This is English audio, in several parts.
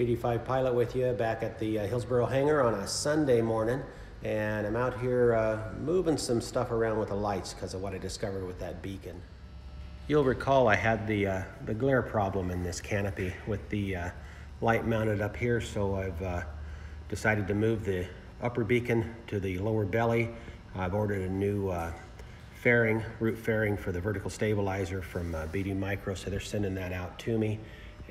BD5 pilot with you back at the uh, Hillsboro hangar on a Sunday morning. And I'm out here uh, moving some stuff around with the lights because of what I discovered with that beacon. You'll recall I had the, uh, the glare problem in this canopy with the uh, light mounted up here. So I've uh, decided to move the upper beacon to the lower belly. I've ordered a new uh, fairing, root fairing for the vertical stabilizer from BD Micro, so they're sending that out to me.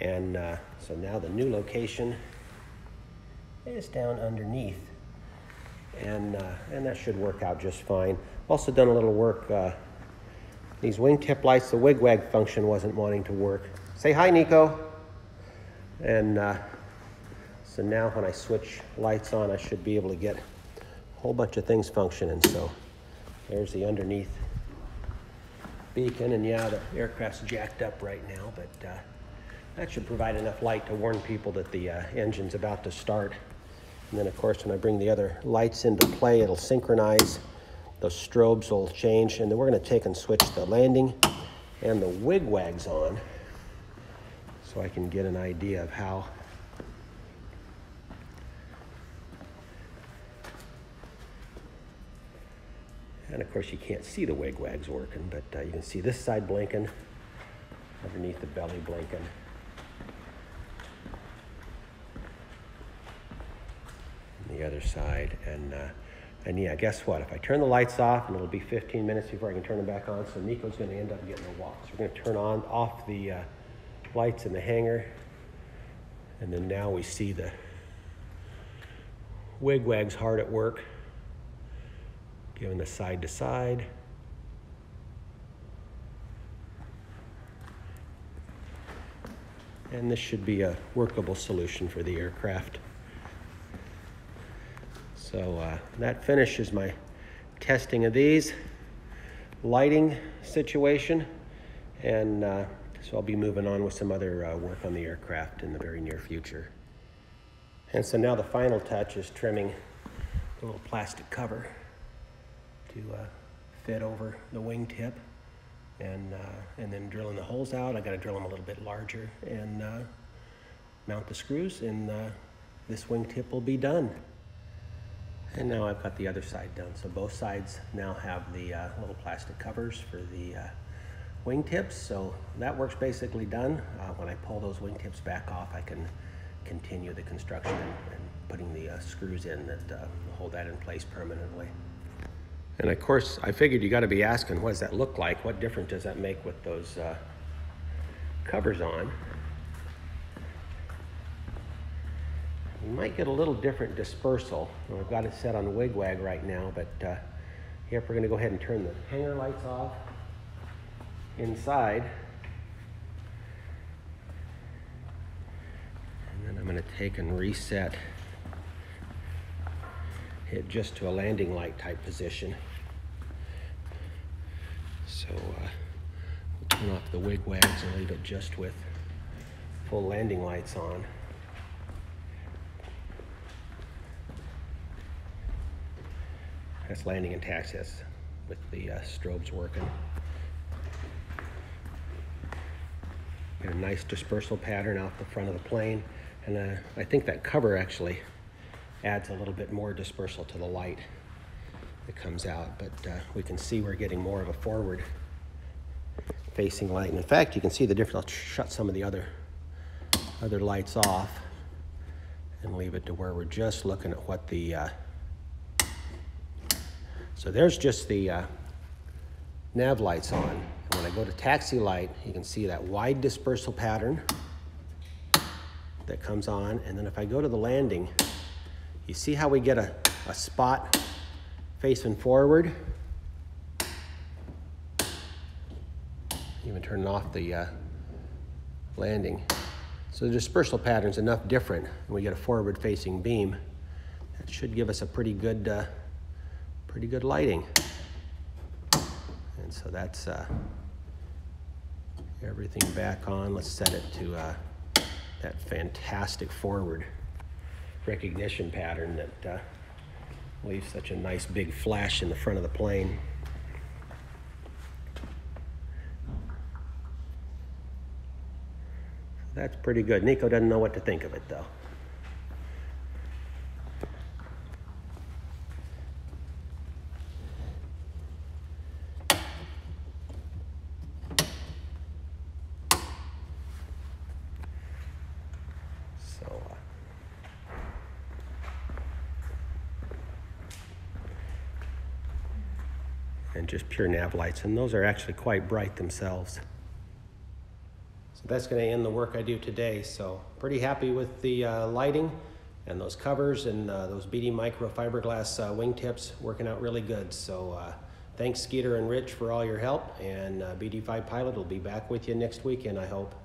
And uh, so now the new location is down underneath. And, uh, and that should work out just fine. Also done a little work. Uh, these wingtip lights, the wigwag function wasn't wanting to work. Say hi, Nico. And uh, so now when I switch lights on, I should be able to get a whole bunch of things functioning. So there's the underneath beacon. And yeah, the aircraft's jacked up right now, but uh, that should provide enough light to warn people that the uh, engine's about to start. And then of course, when I bring the other lights into play, it'll synchronize. Those strobes will change. And then we're gonna take and switch the landing and the wigwags on so I can get an idea of how And of course you can't see the wigwags working, but uh, you can see this side blinking, underneath the belly blinking. The other side, and uh, and yeah, guess what? If I turn the lights off, and it'll be 15 minutes before I can turn them back on, so Nico's going to end up getting a walk. So we're going to turn on off the uh, lights in the hangar, and then now we see the wigwags hard at work giving the side to side. And this should be a workable solution for the aircraft. So uh, that finishes my testing of these lighting situation. And uh, so I'll be moving on with some other uh, work on the aircraft in the very near future. And so now the final touch is trimming the little plastic cover to uh, fit over the wingtip and, uh, and then drilling the holes out. I got to drill them a little bit larger and uh, mount the screws and this wingtip will be done. And now I've got the other side done. So both sides now have the uh, little plastic covers for the uh, wingtips. So that work's basically done. when I pull those wingtips back off, I can continue the construction and, and putting the screws in that hold that in place permanently. And of course, I figured you got to be asking, what does that look like? What difference does that make with those uh, covers on? You might get a little different dispersal. I've got it set on wigwag right now, but uh, here we're going to go ahead and turn the hanger lights off inside. And then I'm going to take and reset it just to a landing light type position. So uh, we'll turn off the wigwags and leave it just with full landing lights on. That's landing and taxi with the uh, strobes working. Got a nice dispersal pattern out the front of the plane. And uh, I think that cover actually adds a little bit more dispersal to the light that comes out, but uh, we can see we're getting more of a forward facing light. And in fact, you can see the difference. I'll shut some of the other, other lights off and leave it to where we're just looking at what the, uh, so there's just the uh, nav lights on. And when I go to taxi light, you can see that wide dispersal pattern that comes on. And then if I go to the landing, you see how we get a, a spot facing forward? Even turning off the uh, landing. So the dispersal pattern's enough different and we get a forward facing beam. That should give us a pretty good, uh, pretty good lighting. And so that's uh, everything back on. Let's set it to uh, that fantastic forward recognition pattern that uh, leaves such a nice big flash in the front of the plane. That's pretty good. Nico doesn't know what to think of it though. So, uh, and just pure nav lights, and those are actually quite bright themselves. So that's going to end the work I do today. So pretty happy with the uh, lighting and those covers and uh, those BD Micro fiberglass uh, wingtips working out really good. So uh, thanks Skeeter and Rich for all your help, and uh, BD5 Pilot will be back with you next weekend, I hope.